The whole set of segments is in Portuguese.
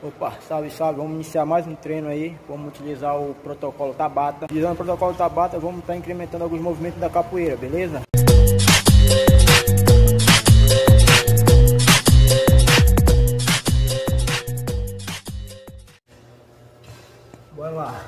Opa, salve, salve. Vamos iniciar mais um treino aí. Vamos utilizar o protocolo Tabata. Utilizando o protocolo Tabata, vamos estar incrementando alguns movimentos da capoeira, beleza? Bora lá.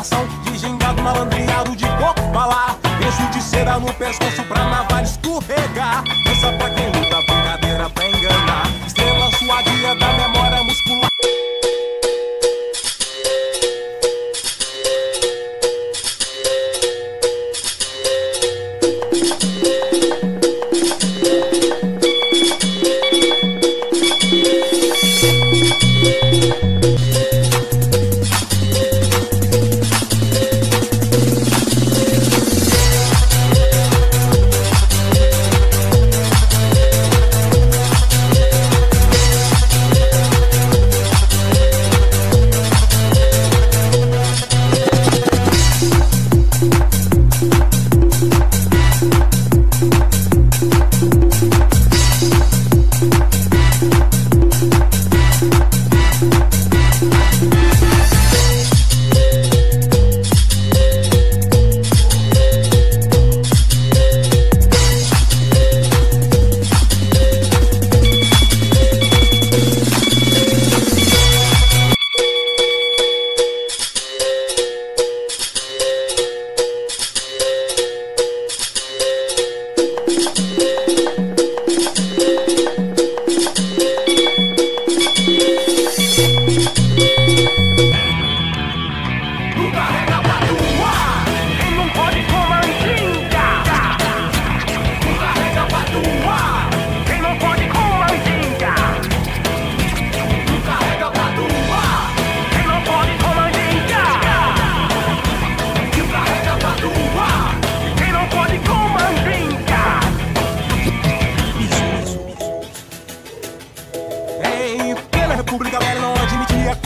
Carregava a oração de gingado, malandreado de coco, falar. Beijo de cera no pescoço pra navalha escorregar. Pensa pra quem luta, brincadeira pra enganar. Estrela suadia da memória muscular.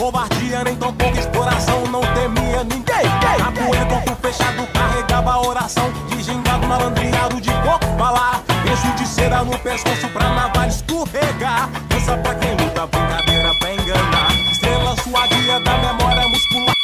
Covardia, nem tão pouca exploração, não temia ninguém. Capoeira, corpo fechado, carregava a oração de gingado, malandreado de coco, falar. Beijo de cera no pescoço pra navalha escorregar. Pensa pra quem luta, brincadeira pra enganar. Estrela suadia da memória muscular.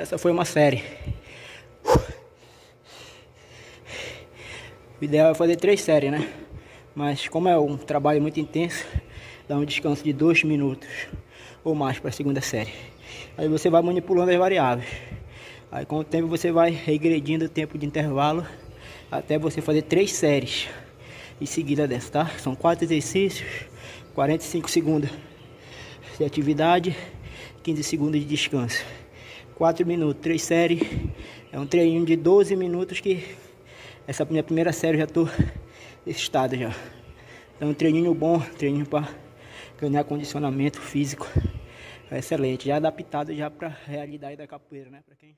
Essa foi uma série. O ideal é fazer três séries, né? Mas como é um trabalho muito intenso, dá um descanso de dois minutos ou mais para a segunda série. Aí você vai manipulando as variáveis. Aí com o tempo você vai regredindo o tempo de intervalo até você fazer três séries em seguida dessa, tá? São quatro exercícios, 45 segundos de atividade, 15 segundos de descanso. 4 minutos, 3 séries. É um treininho de 12 minutos que essa minha primeira série já tô nesse estado já. Então um treininho bom, treininho para ganhar condicionamento físico excelente, já adaptado já para a realidade da capoeira, né? Para quem